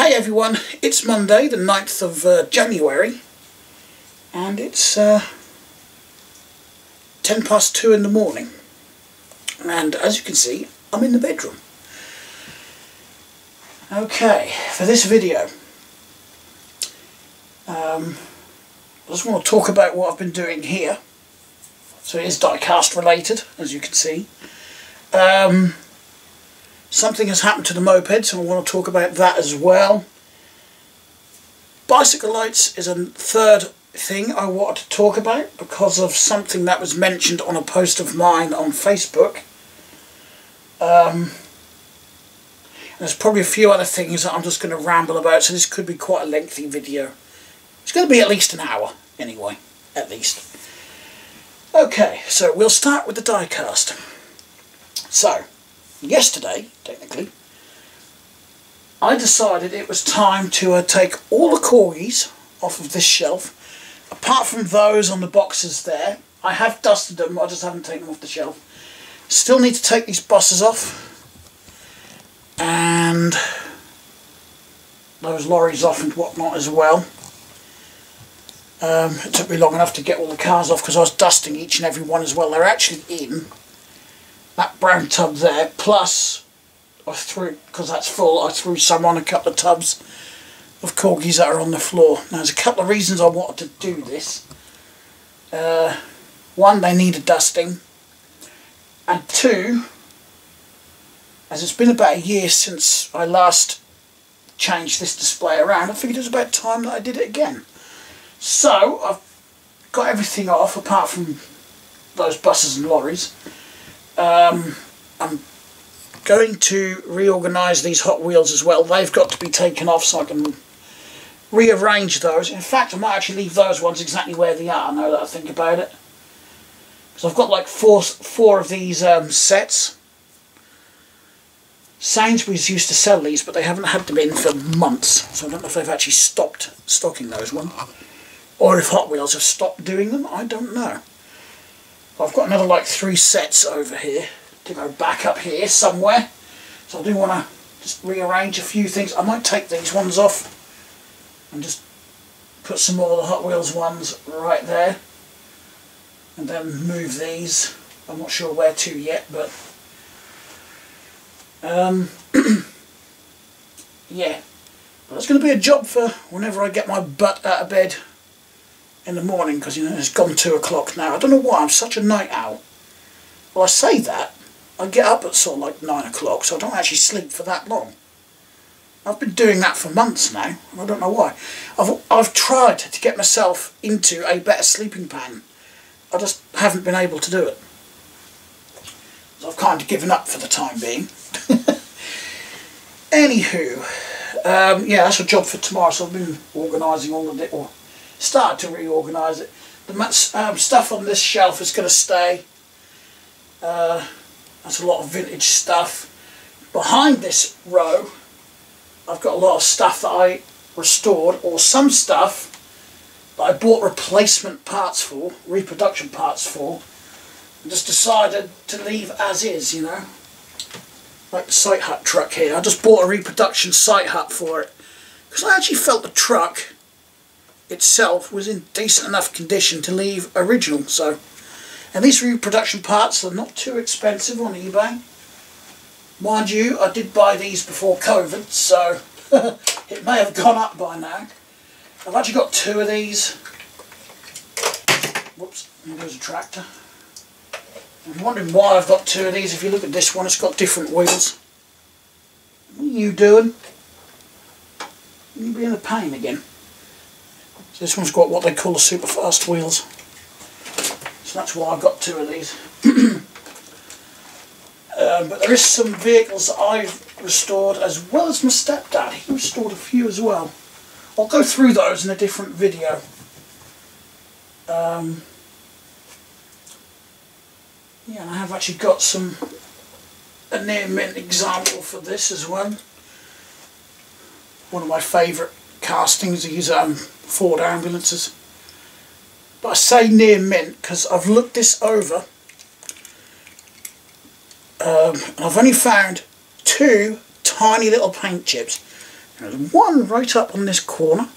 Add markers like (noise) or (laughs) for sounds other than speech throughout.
Hey everyone, it's Monday the 9th of uh, January and it's uh, 10 past 2 in the morning and as you can see I'm in the bedroom. Okay, for this video um, I just want to talk about what I've been doing here. So it is diecast related as you can see. Um, Something has happened to the moped, so I want to talk about that as well. Bicycle lights is a third thing I want to talk about because of something that was mentioned on a post of mine on Facebook. Um, there's probably a few other things that I'm just going to ramble about, so this could be quite a lengthy video. It's going to be at least an hour, anyway, at least. Okay, so we'll start with the diecast. So, yesterday, technically, I decided it was time to uh, take all the corgis off of this shelf. Apart from those on the boxes there, I have dusted them, I just haven't taken them off the shelf. Still need to take these buses off. And those lorries off and whatnot as well. Um, it took me long enough to get all the cars off because I was dusting each and every one as well. They're actually in that brown tub there, plus I threw, because that's full, I threw some on a couple of tubs of corgis that are on the floor. Now there's a couple of reasons I wanted to do this. Uh, one, they need a dusting. And two, as it's been about a year since I last changed this display around, I figured it was about time that I did it again. So, I've got everything off apart from those buses and lorries. Um, I'm going to reorganise these Hot Wheels as well. They've got to be taken off so I can rearrange those. In fact, I might actually leave those ones exactly where they are now that I think about it. Because I've got like four, four of these um, sets. Sainsbury's used to sell these, but they haven't had them in for months. So I don't know if they've actually stopped stocking those ones. Or if Hot Wheels have stopped doing them, I don't know. I've got another like three sets over here to go back up here somewhere. So I do want to just rearrange a few things. I might take these ones off and just put some more of the Hot Wheels ones right there. And then move these. I'm not sure where to yet, but... Um, (clears throat) yeah. But it's going to be a job for whenever I get my butt out of bed in the morning because you know it's gone two o'clock now. I don't know why I'm such a night owl. Well, I say that I get up at sort of like nine o'clock, so I don't actually sleep for that long. I've been doing that for months now, and I don't know why. I've I've tried to get myself into a better sleeping pattern. I just haven't been able to do it. So I've kind of given up for the time being. (laughs) Anywho, um, yeah, that's a job for tomorrow. So I've been organising all the or started to reorganise it. The um, stuff on this shelf is going to stay. Uh, that's a lot of vintage stuff. Behind this row, I've got a lot of stuff that I restored, or some stuff that I bought replacement parts for, reproduction parts for, and just decided to leave as is, you know. Like the Site Hut truck here. I just bought a reproduction Site Hut for it. Because I actually felt the truck itself was in decent enough condition to leave original. So, and these reproduction parts are not too expensive on eBay. Mind you, I did buy these before COVID, so (laughs) it may have gone up by now. I've actually got two of these. Whoops, there's a tractor. I'm wondering why I've got two of these. If you look at this one, it's got different wheels. What are you doing? You being a pain again. This one's got what they call the super fast wheels. So that's why I've got two of these. (clears throat) um, but there is some vehicles that I've restored as well as my stepdad. He restored a few as well. I'll go through those in a different video. Um, yeah, I have actually got some a near mint example for this as well. One of my favourite castings, these um, Ford ambulances. But I say near mint because I've looked this over um, and I've only found two tiny little paint chips. There's one right up on this corner.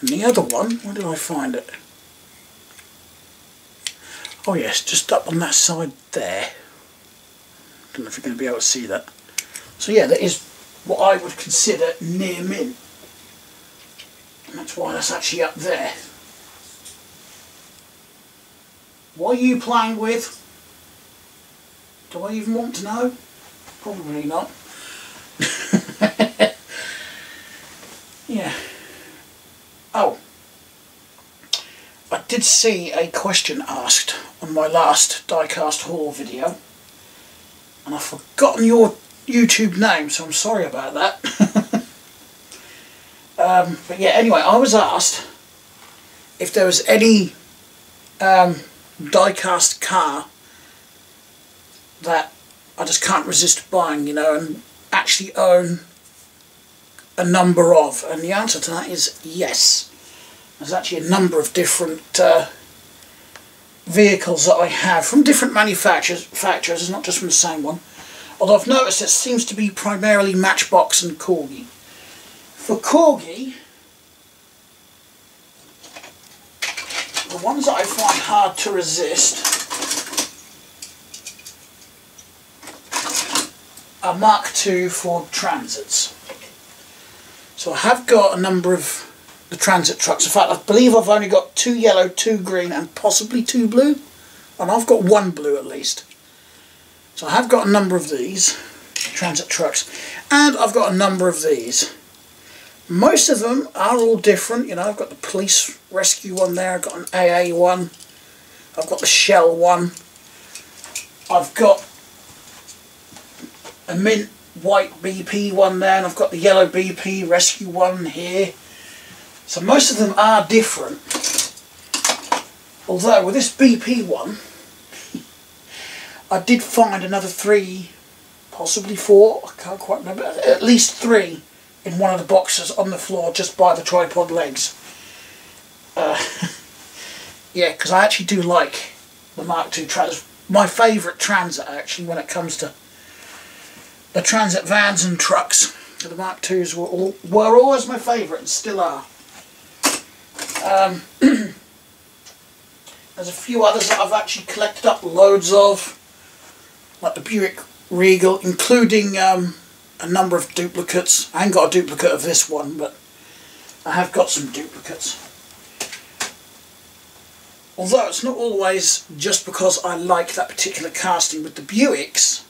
And the other one, where did I find it? Oh yes, just up on that side there. Don't know if you're going to be able to see that. So yeah, that is what I would consider near min. That's why that's actually up there. What are you playing with? Do I even want to know? Probably not. (laughs) yeah. Oh. I did see a question asked on my last diecast haul video. And I've forgotten your YouTube name, so I'm sorry about that. (laughs) um, but yeah, anyway, I was asked if there was any um, die-cast car that I just can't resist buying, you know, and actually own a number of. And the answer to that is yes. There's actually a number of different uh, vehicles that I have from different manufacturers, facturers, not just from the same one. Although I've noticed it seems to be primarily Matchbox and Corgi. For Corgi, the ones that I find hard to resist are Mark II Ford Transits. So I have got a number of the transit trucks. In fact, I believe I've only got two yellow, two green and possibly two blue. And I've got one blue at least. So I have got a number of these transit trucks and I've got a number of these. Most of them are all different, you know, I've got the police rescue one there, I've got an AA one, I've got the Shell one, I've got a mint white BP one there and I've got the yellow BP rescue one here. So most of them are different. Although with this BP one, I did find another three, possibly four, I can't quite remember, at least three in one of the boxes on the floor just by the tripod legs. Uh, (laughs) yeah, because I actually do like the Mark II Transit. My favourite Transit actually when it comes to the Transit vans and trucks. The Mark IIs were, all, were always my favourite and still are. Um, (clears throat) there's a few others that I've actually collected up loads of like the Buick Regal, including um, a number of duplicates. I ain't got a duplicate of this one, but I have got some duplicates. Although it's not always just because I like that particular casting with the Buicks,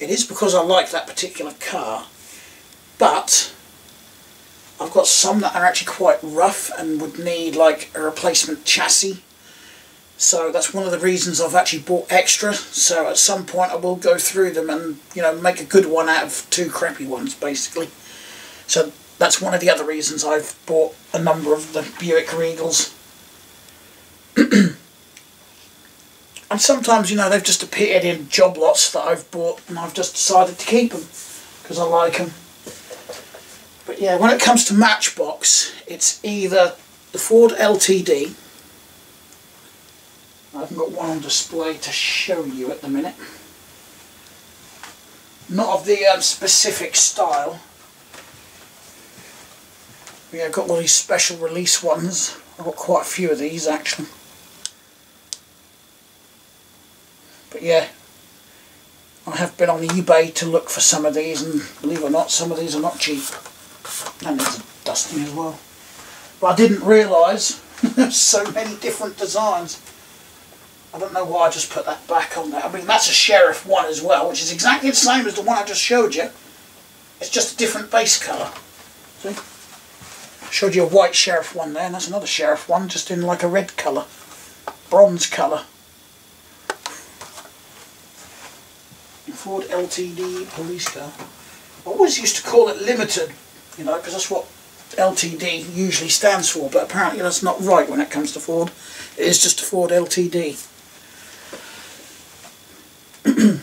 it is because I like that particular car, but I've got some that are actually quite rough and would need like a replacement chassis so that's one of the reasons I've actually bought extra. So at some point I will go through them and, you know, make a good one out of two crappy ones, basically. So that's one of the other reasons I've bought a number of the Buick Regals. (clears throat) and sometimes, you know, they've just appeared in job lots that I've bought and I've just decided to keep them because I like them. But yeah, when it comes to Matchbox, it's either the Ford LTD I haven't got one on display to show you at the minute. Not of the um, specific style. Yeah, I've got all these special release ones. I've got quite a few of these actually. But yeah, I have been on eBay to look for some of these and believe it or not, some of these are not cheap. And there's dusting as well. But I didn't realise (laughs) so many different designs. I don't know why I just put that back on there. I mean, that's a Sheriff one as well, which is exactly the same as the one I just showed you. It's just a different base colour. See? Showed you a white Sheriff one there, and that's another Sheriff one, just in like a red colour. Bronze colour. Ford LTD police car. I always used to call it limited, you know, because that's what LTD usually stands for, but apparently that's not right when it comes to Ford. It is just a Ford LTD. (clears throat)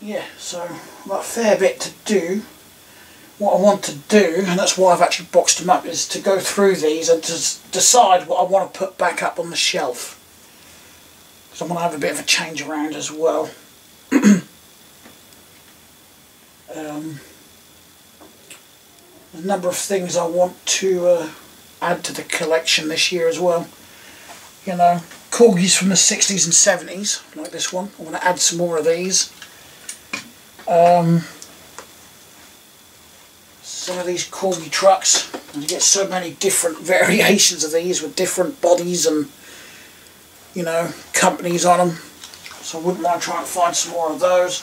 yeah, so I've got a fair bit to do. What I want to do, and that's why I've actually boxed them up, is to go through these and to decide what I want to put back up on the shelf. Because I want to have a bit of a change around as well. (clears throat) Um, a number of things I want to uh, add to the collection this year as well. You know, corgis from the 60s and 70s, like this one. I want to add some more of these. Um, some of these corgi trucks. You get so many different (laughs) variations of these with different bodies and, you know, companies on them. So I wouldn't mind trying to find some more of those.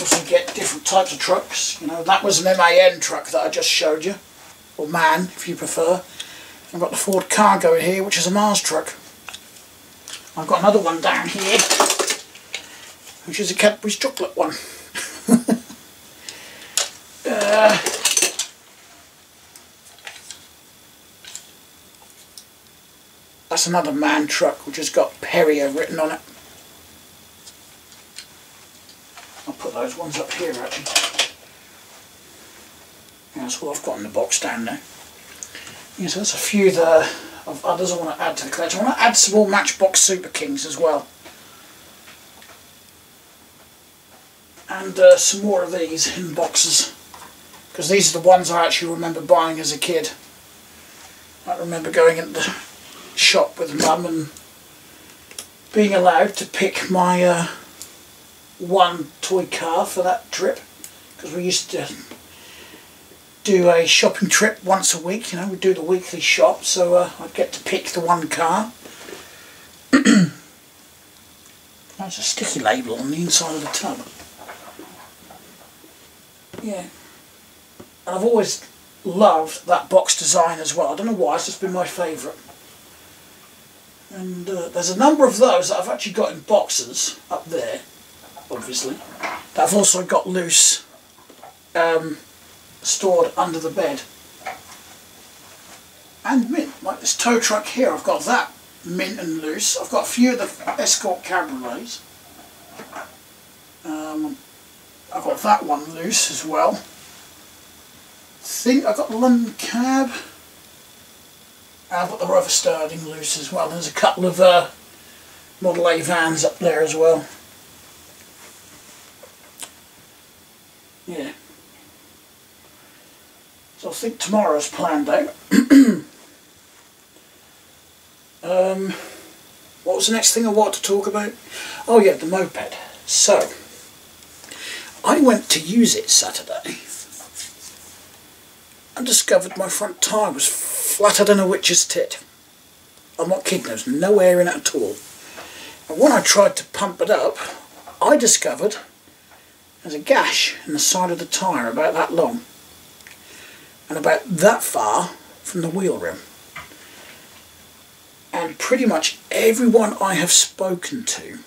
Also get different types of trucks. You know, that was an MAN truck that I just showed you. Or MAN, if you prefer. I've got the Ford Cargo here, which is a Mars truck. I've got another one down here, which is a Cadbury's chocolate one. (laughs) uh, that's another MAN truck, which has got Perrier written on it. I'll put those ones up here actually. that's all I've got in the box down there. Yeah, so there's a few there of others I want to add to the collection. I want to add some more Matchbox Super Kings as well. And uh, some more of these in boxes. Because these are the ones I actually remember buying as a kid. I remember going into the shop with mum and being allowed to pick my uh, one toy car for that trip. Because we used to do a shopping trip once a week, you know, we do the weekly shop, so uh, I'd get to pick the one car. (clears throat) There's a sticky label on the inside of the tub. Yeah. And I've always loved that box design as well. I don't know why, it's just been my favourite. And uh, there's a number of those that I've actually got in boxes up there, obviously, that I've also got loose. Um, stored under the bed. And mint, like this tow truck here, I've got that mint and loose. I've got a few of the Escort Cabriolets. Um, I've got that one loose as well. I think I've got the London Cab. I've got the Rover Sterling loose as well. There's a couple of uh, Model A vans up there as well. Yeah. So I think tomorrow's planned out. (clears throat) um, what was the next thing I wanted to talk about? Oh yeah, the moped. So, I went to use it Saturday and discovered my front tyre was flatter than a witch's tit. I'm not kidding, there's no air in it at all. And when I tried to pump it up, I discovered there's a gash in the side of the tyre about that long and about that far from the wheel rim. And pretty much everyone I have spoken to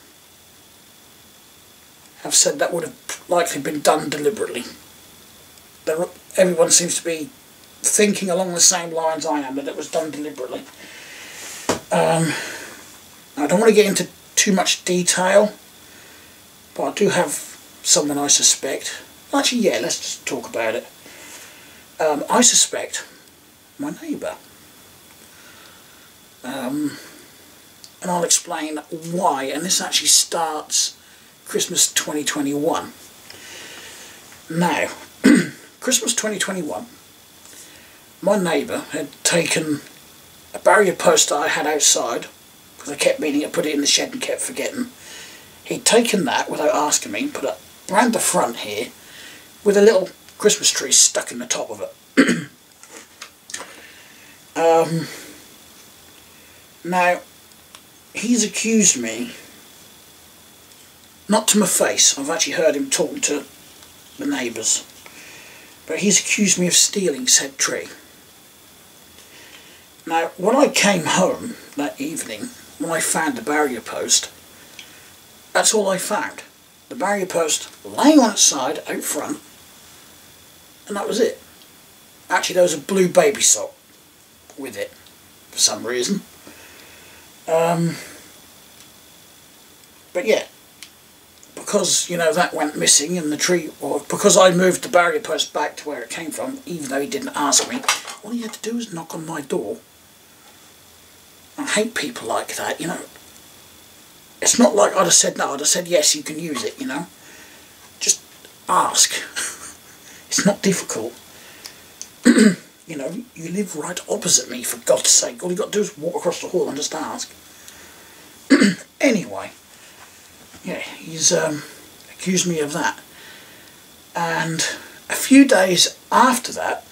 have said that would have likely been done deliberately. There, everyone seems to be thinking along the same lines I am, that it was done deliberately. Um, I don't want to get into too much detail, but I do have someone I suspect. Actually, yeah, let's just talk about it. Um, I suspect my neighbour. Um, and I'll explain why, and this actually starts Christmas 2021. Now, (clears throat) Christmas 2021, my neighbour had taken a barrier post that I had outside, because I kept meaning to put it in the shed and kept forgetting. He'd taken that without asking me, put it around the front here, with a little Christmas tree stuck in the top of it. (clears throat) um, now, he's accused me, not to my face, I've actually heard him talking to the neighbours, but he's accused me of stealing said tree. Now, when I came home that evening, when I found the barrier post, that's all I found. The barrier post laying on its side out front and that was it. Actually, there was a blue baby sock with it for some reason. Um, but yeah, because, you know, that went missing and the tree, or because I moved the barrier post back to where it came from, even though he didn't ask me, all he had to do was knock on my door. I hate people like that, you know. It's not like I'd have said no, I'd have said yes, you can use it, you know. Just ask. (laughs) it's not difficult. (clears throat) you know, you live right opposite me, for God's sake. All you've got to do is walk across the hall and just ask. (clears throat) anyway, yeah, he's um, accused me of that. And a few days after that,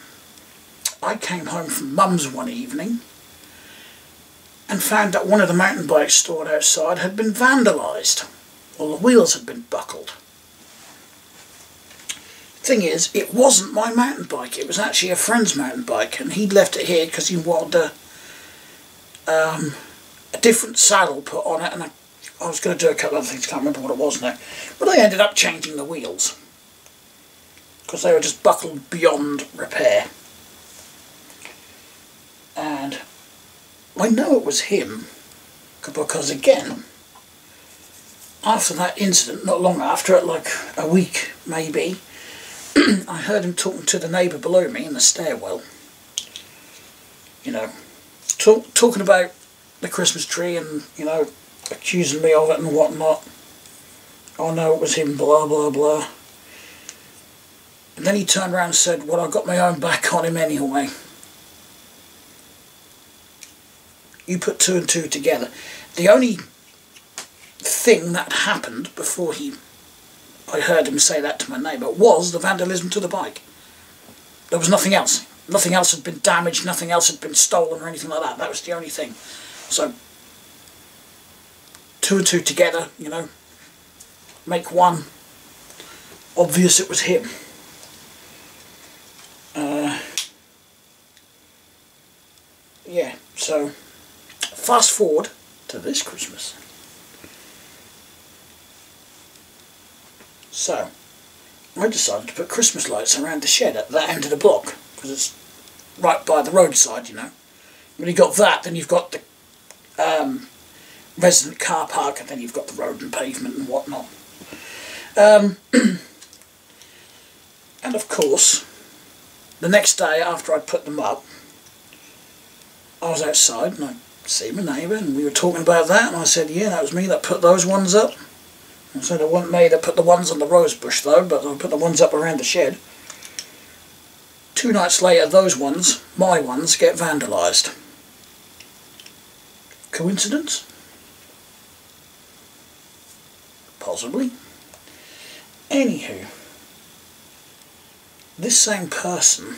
I came home from Mum's one evening and found that one of the mountain bikes stored outside had been vandalised. All the wheels had been buckled. Thing is, it wasn't my mountain bike, it was actually a friend's mountain bike and he'd left it here because he wanted a, um, a different saddle put on it and I, I was going to do a couple of things, I can't remember what it was now. But I ended up changing the wheels because they were just buckled beyond repair. And I know it was him because again, after that incident, not long after it, like a week maybe, (clears throat) I heard him talking to the neighbour below me in the stairwell. You know, talk, talking about the Christmas tree and, you know, accusing me of it and whatnot. Oh no, it was him, blah, blah, blah. And then he turned around and said, well, I got my own back on him anyway. You put two and two together. The only thing that happened before he, I heard him say that to my neighbour, was the vandalism to the bike. There was nothing else. Nothing else had been damaged, nothing else had been stolen or anything like that. That was the only thing. So, two and two together, you know, make one. Obvious it was him. Uh, yeah, so fast forward to this Christmas. So, I decided to put Christmas lights around the shed at that end of the block, because it's right by the roadside, you know. When you've got that, then you've got the um, resident car park, and then you've got the road and pavement and whatnot. Um, (clears throat) and of course, the next day after I'd put them up, I was outside and I see my neighbour and we were talking about that and I said, yeah, that was me that put those ones up. It wasn't me that put the ones on the rose bush though, but I put the ones up around the shed. Two nights later, those ones, my ones, get vandalised. Coincidence? Possibly. Anywho, this same person,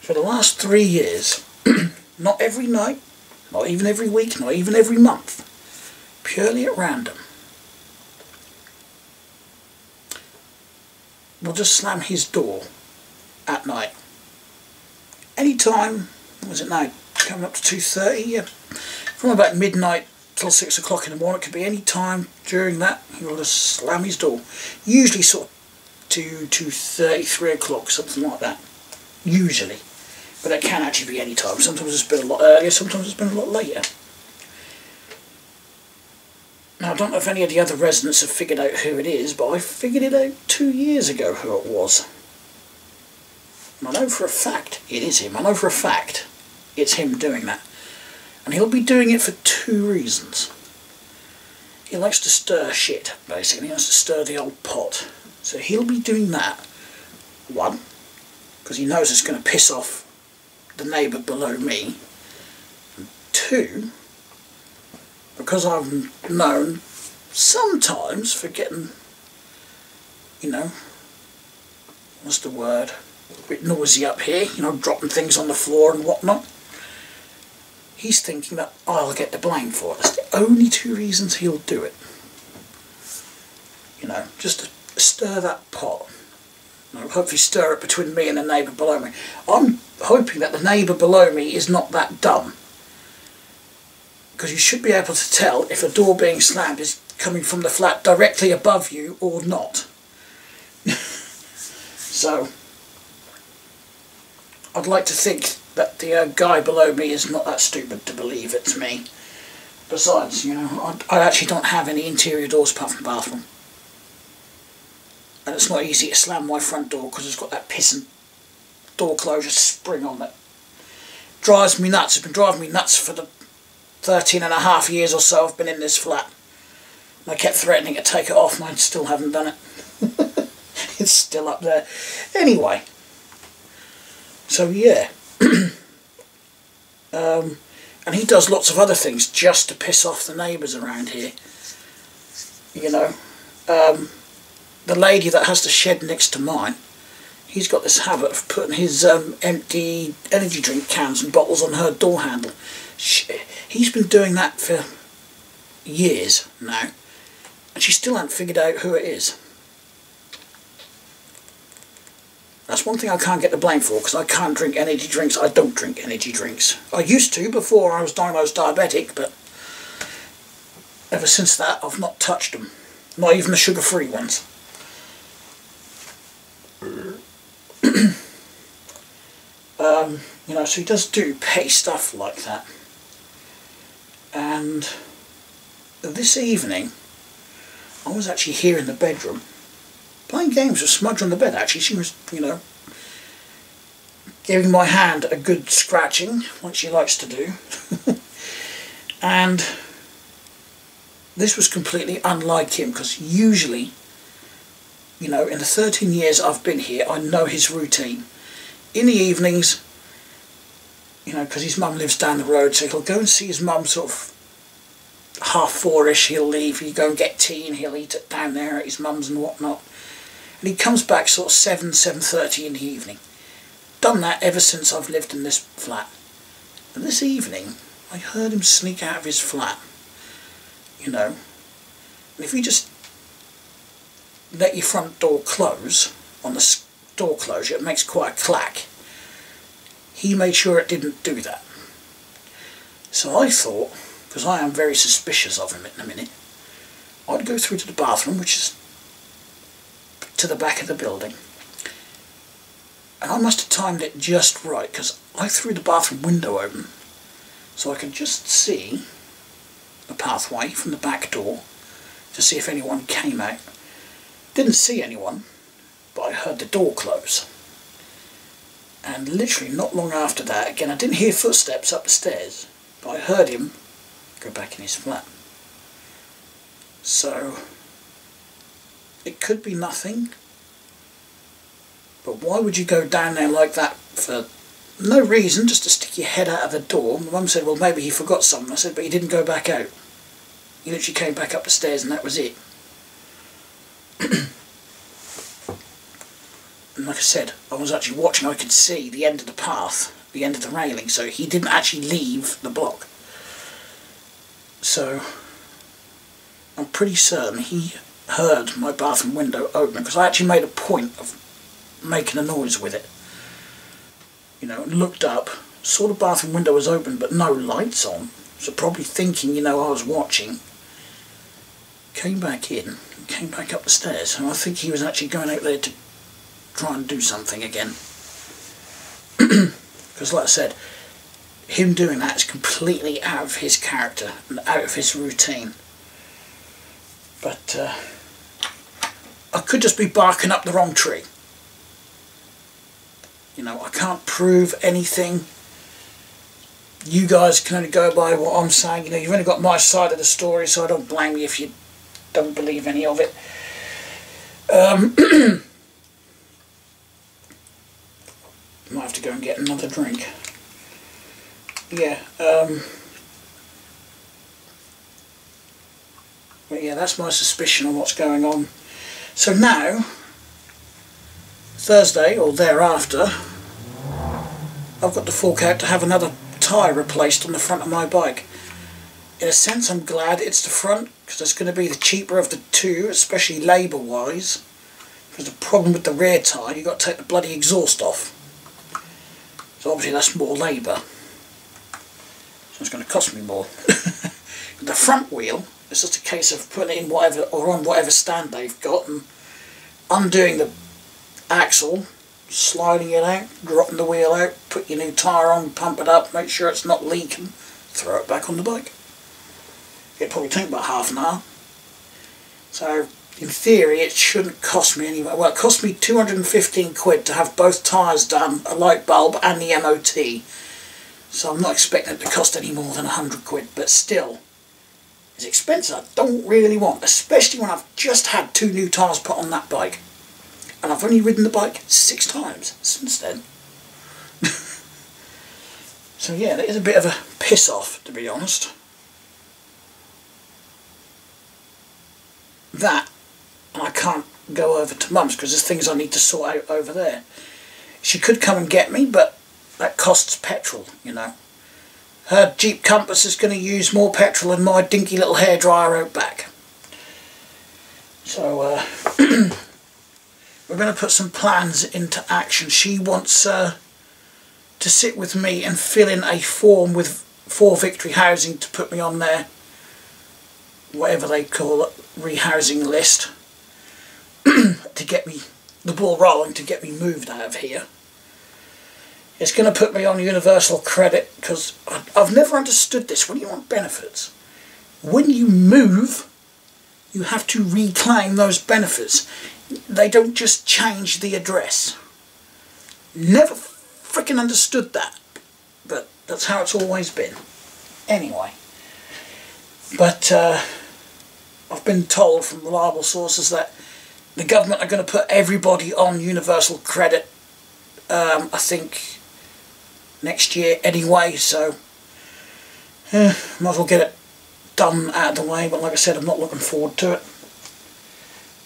for the last three years, (clears throat) not every night, not even every week, not even every month, purely at random, will just slam his door at night. Any time, was it now, coming up to 2.30, yeah, from about midnight till 6 o'clock in the morning, it could be any time during that, he will just slam his door. Usually sort of 2, 2.30, 3 o'clock, something like that. Usually. But it can actually be any time. Sometimes it's been a lot earlier, sometimes it's been a lot later. Now, I don't know if any of the other residents have figured out who it is, but I figured it out two years ago who it was. And I know for a fact it is him. I know for a fact it's him doing that. And he'll be doing it for two reasons. He likes to stir shit, basically. He likes to stir the old pot. So he'll be doing that. One, because he knows it's going to piss off the neighbour below me. And two, because I've known sometimes for getting, you know, what's the word, a bit noisy up here, you know, dropping things on the floor and whatnot. He's thinking that I'll get the blame for it. That's the only two reasons he'll do it. You know, just to stir that pot. Hopefully stir it between me and the neighbour below me. I'm hoping that the neighbour below me is not that dumb because you should be able to tell if a door being slammed is coming from the flat directly above you or not. (laughs) so, I'd like to think that the uh, guy below me is not that stupid to believe it's me. Besides, you know, I, I actually don't have any interior doors apart from the bathroom. And it's not easy to slam my front door because it's got that pissing door closure spring on it. Drives me nuts. It's been driving me nuts for the 13 and a half years or so I've been in this flat. I kept threatening to take it off and I still haven't done it. (laughs) it's still up there. Anyway, so yeah. (clears throat) um, and he does lots of other things just to piss off the neighbours around here. You know, um, the lady that has the shed next to mine, he's got this habit of putting his um, empty energy drink cans and bottles on her door handle. She, he's been doing that for years now, and she still hasn't figured out who it is. That's one thing I can't get the blame for because I can't drink energy drinks. I don't drink energy drinks. I used to before I was diagnosed diabetic, but ever since that I've not touched them. Not even the sugar-free ones. (clears throat) um, you know, so he does do pay stuff like that. And this evening, I was actually here in the bedroom playing games with Smudge on the bed actually. She was, you know, giving my hand a good scratching, like she likes to do. (laughs) and this was completely unlike him because usually, you know, in the 13 years I've been here, I know his routine. In the evenings, you know, because his mum lives down the road, so he'll go and see his mum sort of half four-ish, he'll leave, he'll go and get tea and he'll eat it down there at his mum's and whatnot. And he comes back sort of 7, 7.30 in the evening. Done that ever since I've lived in this flat. And this evening, I heard him sneak out of his flat. You know, and if you just let your front door close on the door closure, it makes quite a clack. He made sure it didn't do that. So I thought, because I am very suspicious of him in a minute, I'd go through to the bathroom, which is to the back of the building. And I must have timed it just right, because I threw the bathroom window open, so I could just see the pathway from the back door to see if anyone came out. Didn't see anyone, but I heard the door close. And literally not long after that, again I didn't hear footsteps up the stairs, but I heard him go back in his flat. So, it could be nothing, but why would you go down there like that for no reason, just to stick your head out of the door? My mum said, well maybe he forgot something. I said, but he didn't go back out. He literally came back up the stairs and that was it. (clears throat) and like I said, I was actually watching, I could see the end of the path, the end of the railing, so he didn't actually leave the block. So, I'm pretty certain he heard my bathroom window open, because I actually made a point of making a noise with it. You know, looked up, saw the bathroom window was open, but no lights on, so probably thinking, you know, I was watching. Came back in, came back up the stairs, and I think he was actually going out there to try and do something again. (clears throat) Because like I said, him doing that is completely out of his character and out of his routine. But uh, I could just be barking up the wrong tree. You know, I can't prove anything. You guys can only go by what I'm saying. You know, you've only got my side of the story, so I don't blame you if you don't believe any of it. Um, (clears throat) might have to go and get another drink. Yeah, um, but yeah, that's my suspicion on what's going on. So now, Thursday or thereafter, I've got to fork out to have another tyre replaced on the front of my bike. In a sense, I'm glad it's the front because it's going to be the cheaper of the two, especially labour-wise. Because the problem with the rear tyre, you've got to take the bloody exhaust off. So obviously that's more labour. So it's going to cost me more. (laughs) the front wheel, it's just a case of putting it in whatever, or on whatever stand they've got and undoing the axle, sliding it out, dropping the wheel out, put your new tyre on, pump it up, make sure it's not leaking, throw it back on the bike. It'll probably take about half an hour. So in theory it shouldn't cost me anyway. Well it cost me 215 quid to have both tyres done, a light bulb and the MOT. So I'm not expecting it to cost any more than 100 quid, but still, it's expensive. I don't really want, especially when I've just had two new tyres put on that bike. and I've only ridden the bike six times since then. (laughs) so yeah, it is a bit of a piss off, to be honest. That, and I can't go over to Mum's because there's things I need to sort out over there. She could come and get me, but that costs petrol, you know. Her Jeep Compass is going to use more petrol than my dinky little hairdryer out back. So, uh, (clears throat) we're going to put some plans into action. She wants uh, to sit with me and fill in a form with for Victory Housing to put me on their whatever they call it, rehousing list to get me the ball rolling to get me moved out of here. It's going to put me on universal credit because I've never understood this. When you want benefits, when you move, you have to reclaim those benefits. They don't just change the address. Never freaking understood that. But that's how it's always been. Anyway. But uh, I've been told from reliable sources that the government are going to put everybody on universal credit. Um, I think next year anyway, so eh, might as well get it done out of the way, but like I said, I'm not looking forward to it.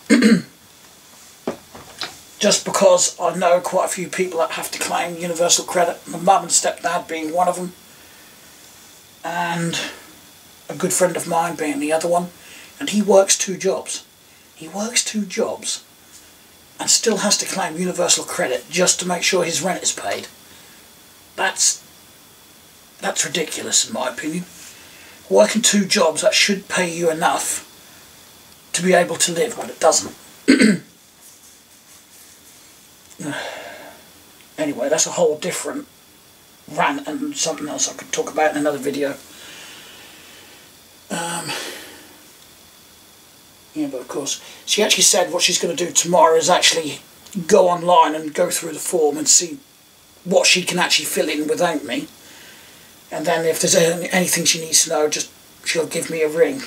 (clears throat) Just because I know quite a few people that have to claim universal credit, my mum and stepdad being one of them, and a good friend of mine being the other one, and he works two jobs. He works two jobs and still has to claim universal credit just to make sure his rent is paid. That's that's ridiculous in my opinion. Working two jobs that should pay you enough to be able to live, but it doesn't. (sighs) anyway, that's a whole different rant and something else I could talk about in another video. Um, yeah, but of course, she actually said what she's going to do tomorrow is actually go online and go through the form and see what she can actually fill in without me. And then if there's any, anything she needs to know, just she'll give me a ring.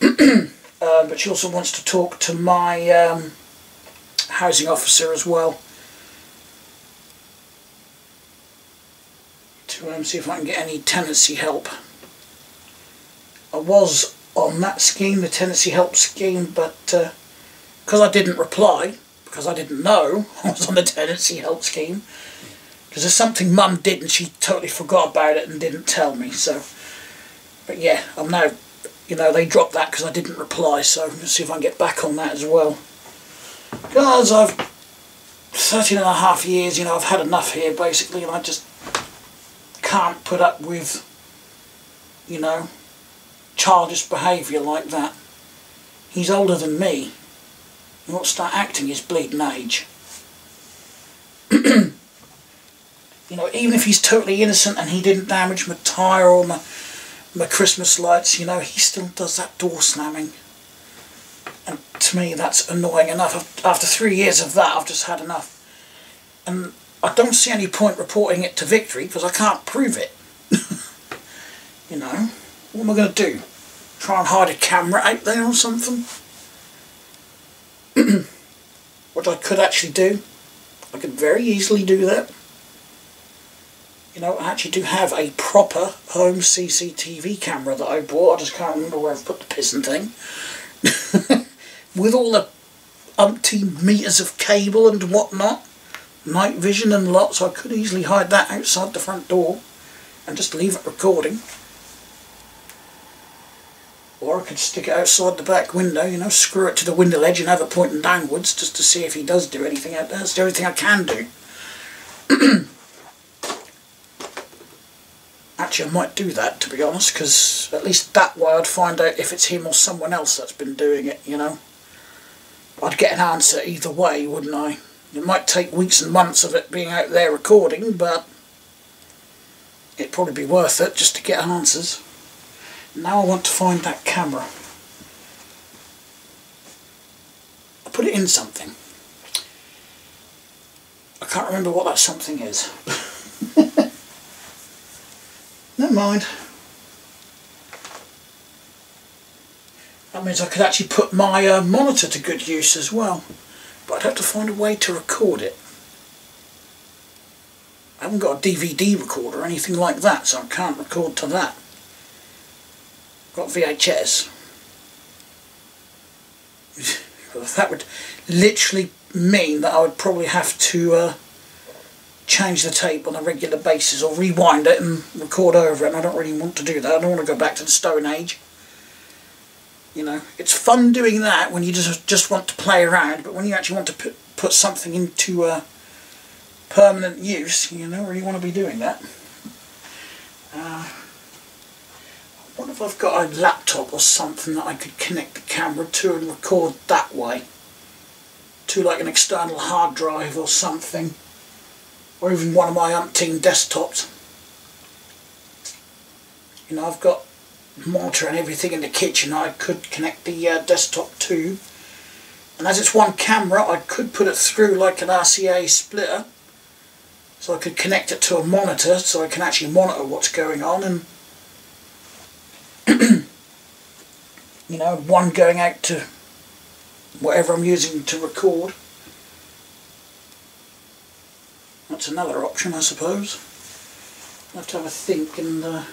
(clears throat) uh, but she also wants to talk to my um, housing officer as well. To um, see if I can get any tenancy help. I was on that scheme, the tenancy help scheme, but because uh, I didn't reply, because I didn't know (laughs) I was on the tenancy help scheme. Because there's something mum did and she totally forgot about it and didn't tell me. So, But yeah, I'm now, you know, they dropped that because I didn't reply. So let's see if I can get back on that as well. Guys, I've 13 and a half years, you know, I've had enough here basically and I just can't put up with, you know, childish behaviour like that. He's older than me he won't start acting his bleeding age. (clears throat) you know, even if he's totally innocent and he didn't damage my tyre or my, my Christmas lights, you know, he still does that door slamming. And to me, that's annoying enough. After three years of that, I've just had enough. And I don't see any point reporting it to Victory because I can't prove it. (laughs) you know, what am I going to do? Try and hide a camera out there or something? (clears throat) what I could actually do, I could very easily do that. You know, I actually do have a proper home CCTV camera that I bought. I just can't remember where I've put the piston thing. (laughs) With all the umpteen meters of cable and whatnot. Night vision and lots. I could easily hide that outside the front door and just leave it recording. Or I could stick it outside the back window, you know, screw it to the window ledge and have it pointing downwards just to see if he does do anything out there. That's the only thing I can do. (clears throat) Actually, I might do that, to be honest, because at least that way I'd find out if it's him or someone else that's been doing it, you know. I'd get an answer either way, wouldn't I? It might take weeks and months of it being out there recording, but it'd probably be worth it just to get answers. Now I want to find that camera. I put it in something. I can't remember what that something is. (laughs) Never mind. That means I could actually put my uh, monitor to good use as well. But I'd have to find a way to record it. I haven't got a DVD recorder or anything like that, so I can't record to that. Got VHS. (laughs) that would literally mean that I would probably have to uh, change the tape on a regular basis or rewind it and record over it and I don't really want to do that. I don't want to go back to the Stone Age. You know, it's fun doing that when you just just want to play around, but when you actually want to put, put something into uh, permanent use, you don't really want to be doing that. Uh, Wonder if I've got a laptop or something that I could connect the camera to and record that way. To like an external hard drive or something or even one of my umpteen desktops. You know, I've got monitor and everything in the kitchen I could connect the uh, desktop to. And as it's one camera, I could put it through like an RCA splitter. So I could connect it to a monitor so I can actually monitor what's going on and (clears throat) you know, one going out to whatever I'm using to record. That's another option, I suppose. I'll have to have a think and uh,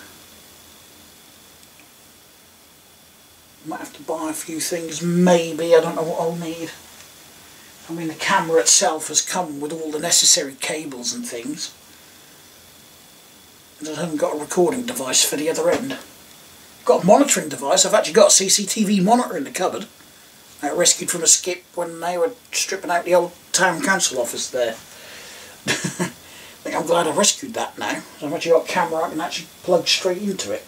might have to buy a few things, maybe, I don't know what I'll need. I mean the camera itself has come with all the necessary cables and things. I haven't got a recording device for the other end. Got a monitoring device, I've actually got a CCTV monitor in the cupboard. I rescued from a skip when they were stripping out the old town council office there. (laughs) I think I'm glad I rescued that now. I've actually got a camera I can actually plug straight into it.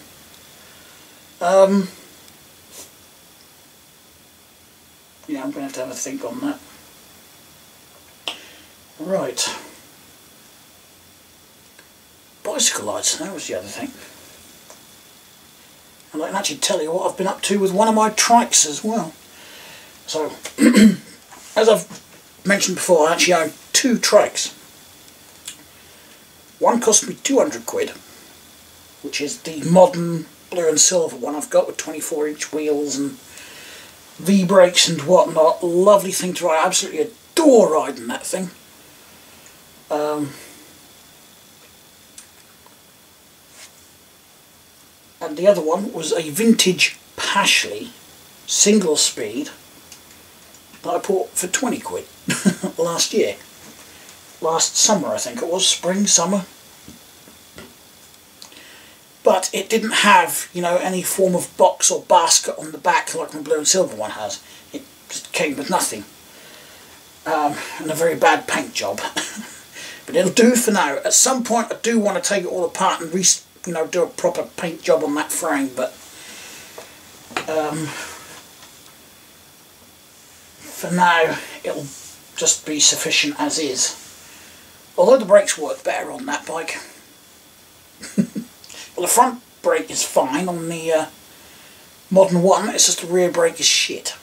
Um, yeah, I'm going to have to have a think on that. Right. Bicycle lights, that was the other thing. And I can actually tell you what I've been up to with one of my trikes as well. So, (clears throat) as I've mentioned before, I actually own two trikes. One cost me 200 quid, which is the modern blue and silver one I've got with 24 inch wheels and V-brakes and whatnot. Lovely thing to ride. I absolutely adore riding that thing. Um, and the other one was a vintage Pashley single speed that I bought for 20 quid (laughs) last year last summer I think it was, spring, summer. But it didn't have, you know, any form of box or basket on the back like my blue and silver one has. It just came with nothing. Um, and a very bad paint job. (laughs) but it'll do for now. At some point I do want to take it all apart and, re you know, do a proper paint job on that frame, but... Um, for now, it'll just be sufficient as is. Although the brakes work better on that bike. (laughs) well, the front brake is fine on the uh, modern one, it's just the rear brake is shit.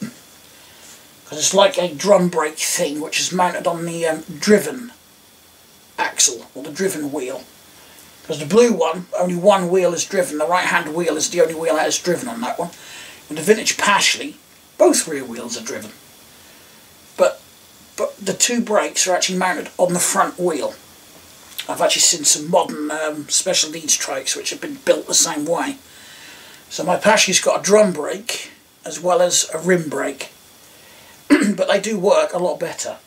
Because it's like a drum brake thing which is mounted on the um, driven axle, or the driven wheel. Because the blue one, only one wheel is driven, the right hand wheel is the only wheel that is driven on that one. And the vintage Pashley, both rear wheels are driven but the two brakes are actually mounted on the front wheel. I've actually seen some modern um, special needs trikes which have been built the same way. So my Pashley's got a drum brake as well as a rim brake. (clears throat) but they do work a lot better.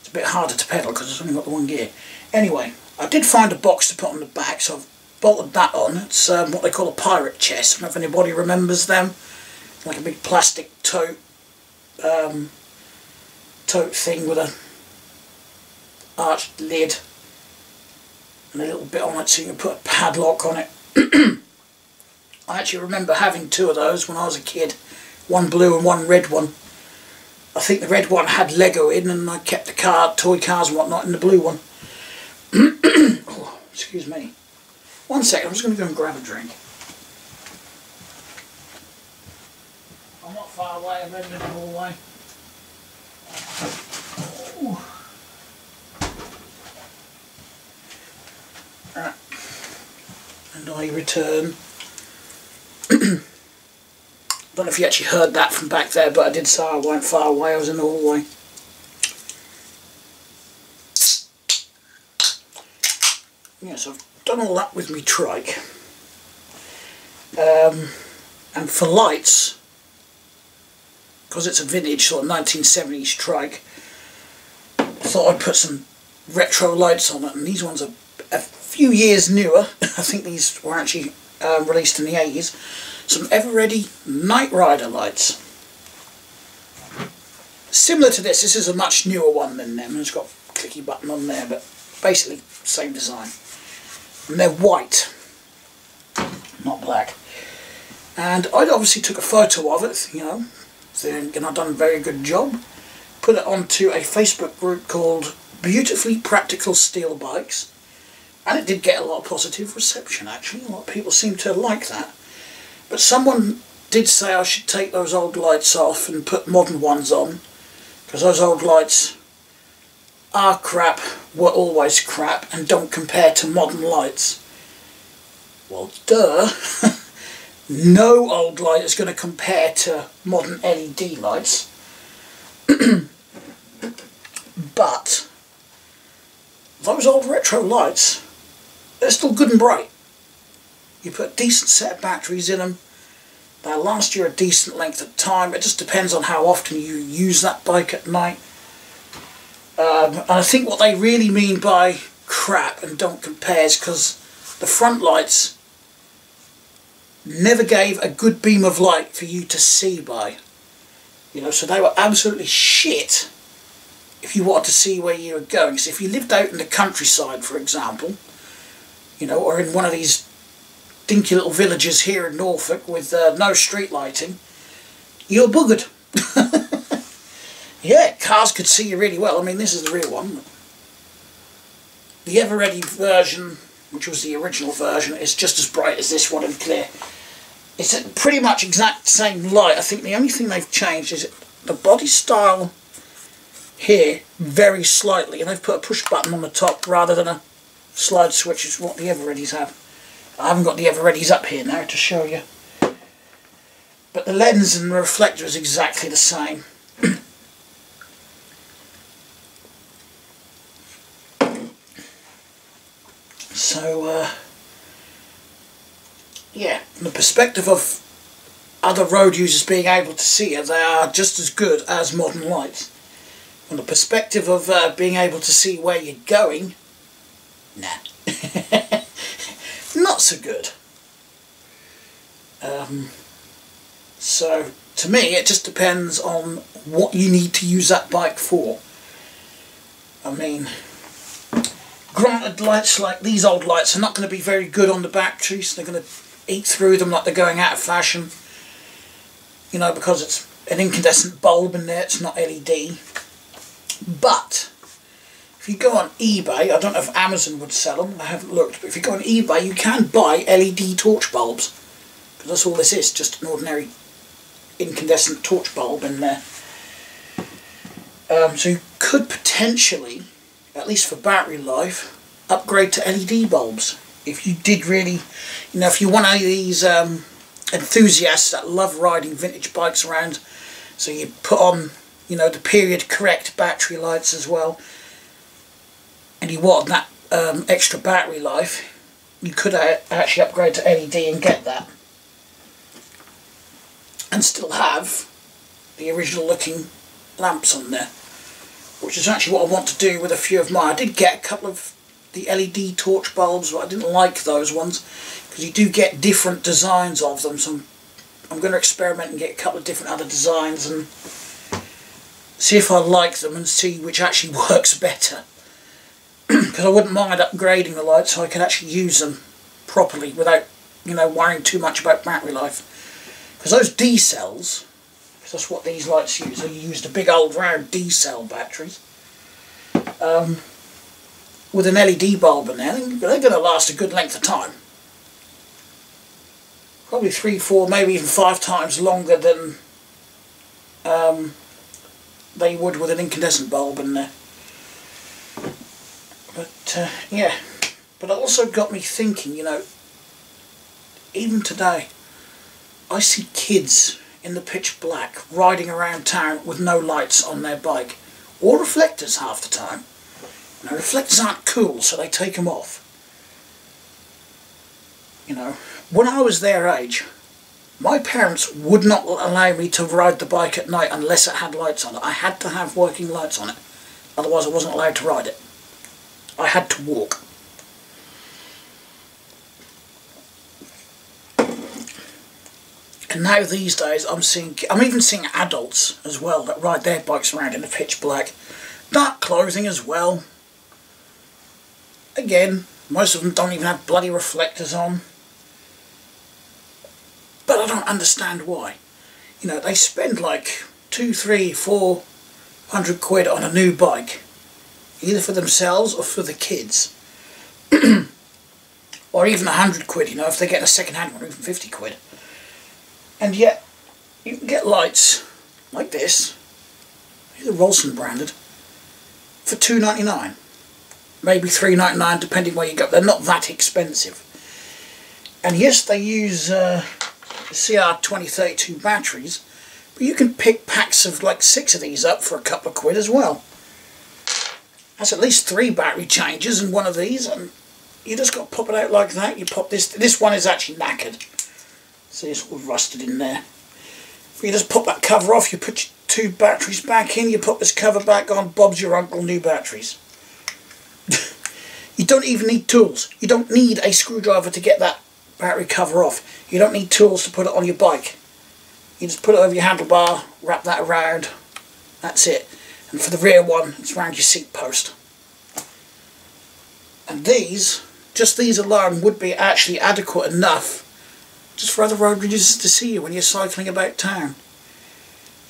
It's a bit harder to pedal because it's only got the one gear. Anyway, I did find a box to put on the back so I've bolted that on. It's um, what they call a pirate chest. I don't know if anybody remembers them. Like a big plastic tote um, tote thing with a arched lid and a little bit on it so you can put a padlock on it. (clears throat) I actually remember having two of those when I was a kid. One blue and one red one. I think the red one had Lego in and I kept the car, toy cars and whatnot in the blue one. Oh, excuse me. One second, I'm just going to go and grab a drink. I'm not far away, I'm in the hallway. And I return. (clears throat) don't know if you actually heard that from back there, but I did say I went far away, I was in the hallway. Yes, I've done all that with my trike. Um, and for lights, because it's a vintage sort of 1970s trike, I thought I'd put some retro lights on it, and these ones are a few years newer. (laughs) I think these were actually um, released in the 80s. Some Eveready Night Rider lights. Similar to this, this is a much newer one than them. It's got a clicky button on there, but basically same design. And they're white, not black. And I obviously took a photo of it, you know, thinking I've done a very good job. Put it onto a Facebook group called Beautifully Practical Steel Bikes. And it did get a lot of positive reception actually. A lot of people seem to like that. But someone did say I should take those old lights off and put modern ones on. Because those old lights are crap, were always crap, and don't compare to modern lights. Well, duh. (laughs) no old light is going to compare to modern LED lights. (clears throat) but those old retro lights, they're still good and bright. You put a decent set of batteries in them, they'll last you a decent length of time. It just depends on how often you use that bike at night. Um, and I think what they really mean by crap and don't compare is because the front lights never gave a good beam of light for you to see by. You know, so they were absolutely shit if you wanted to see where you were going. So if you lived out in the countryside, for example, you know, or in one of these dinky little villages here in Norfolk with uh, no street lighting, you're buggered. (laughs) yeah, cars could see you really well. I mean, this is the real one. The Eveready version, which was the original version, is just as bright as this one and clear. It's pretty much exact same light. I think the only thing they've changed is the body style here very slightly and they've put a push button on the top rather than a slide switch is what the Evereadys have. I haven't got the Evereadys up here now to show you. But the lens and the reflector is exactly the same. So, uh, yeah, from the perspective of other road users being able to see it, they are just as good as modern lights. From the perspective of uh, being able to see where you're going, nah. (laughs) Not so good. Um, so, to me, it just depends on what you need to use that bike for. I mean, granted, lights like these old lights are not going to be very good on the batteries. They're going to eat through them like they're going out of fashion. You know, because it's an incandescent bulb in there, it's not LED. But, if you go on eBay, I don't know if Amazon would sell them, I haven't looked, but if you go on eBay you can buy LED torch bulbs. Because that's all this is, just an ordinary incandescent torch bulb in there. Um, so you could potentially, at least for battery life, upgrade to LED bulbs if you did really, you know, if you're one of these um, enthusiasts that love riding vintage bikes around, so you put on, you know, the period correct battery lights as well, and you want that um, extra battery life, you could actually upgrade to LED and get that. And still have the original looking lamps on there. Which is actually what I want to do with a few of mine. I did get a couple of the LED torch bulbs, but I didn't like those ones because you do get different designs of them. So I'm, I'm going to experiment and get a couple of different other designs and see if I like them and see which actually (laughs) works better. (clears throat) Because I wouldn't mind upgrading the lights so I could actually use them properly without, you know, worrying too much about battery life. Because those D cells, that's what these lights use, they used a big old round D cell battery. Um, with an LED bulb in there, they're going to last a good length of time. Probably three, four, maybe even five times longer than um, they would with an incandescent bulb in there. But, uh, yeah. But it also got me thinking, you know, even today, I see kids in the pitch black riding around town with no lights on their bike, or reflectors half the time. Now reflectors aren't cool, so they take them off. You know, when I was their age, my parents would not allow me to ride the bike at night unless it had lights on it. I had to have working lights on it. Otherwise I wasn't allowed to ride it. I had to walk. And now these days I'm seeing, I'm even seeing adults as well that ride their bikes around in the pitch black. Dark clothing as well. Again, most of them don't even have bloody reflectors on. But I don't understand why. You know, they spend like two, three, four hundred quid on a new bike. Either for themselves or for the kids. (clears throat) or even a hundred quid, you know, if they get a second hand one, even fifty quid. And yet, you can get lights like this, these are Rolson branded, for two ninety nine, maybe three ninety nine, depending where you go. They're not that expensive. And yes, they use uh, CR2032 batteries, but you can pick packs of like six of these up for a couple of quid as well. That's at least three battery changes in one of these, and you just got to pop it out like that. You pop this. This one is actually knackered. See, it's all rusted in there. If you just pop that cover off, you put your two batteries back in, you put this cover back on, Bob's your uncle, new batteries. (laughs) you don't even need tools. You don't need a screwdriver to get that battery cover off. You don't need tools to put it on your bike. You just put it over your handlebar, wrap that around, that's it. And for the rear one, it's around your seat post. And these, just these alone, would be actually adequate enough just for other road users to see you when you're cycling about town.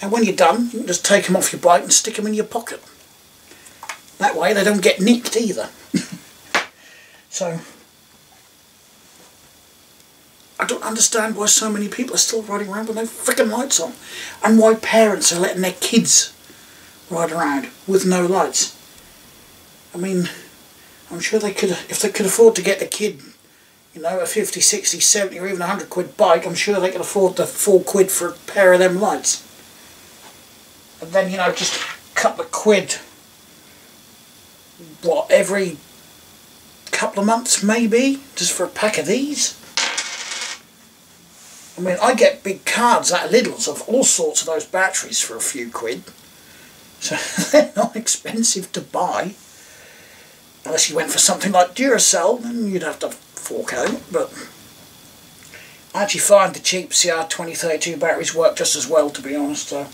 And when you're done, you can just take them off your bike and stick them in your pocket. That way they don't get nicked either. (laughs) so, I don't understand why so many people are still riding around with no freaking lights on. And why parents are letting their kids ride around with no lights. I mean, I'm sure they could, if they could afford to get the kid you know, a 50, 60, 70 or even a 100 quid bike, I'm sure they can afford the 4 quid for a pair of them lights. And then, you know, just a couple of quid, what, every couple of months maybe, just for a pack of these. I mean, I get big cards out of Lidl's of all sorts of those batteries for a few quid. (laughs) So they're not expensive to buy. Unless you went for something like Duracell, then you'd have to fork out, but I actually find the cheap CR2032 batteries work just as well, to be honest. So.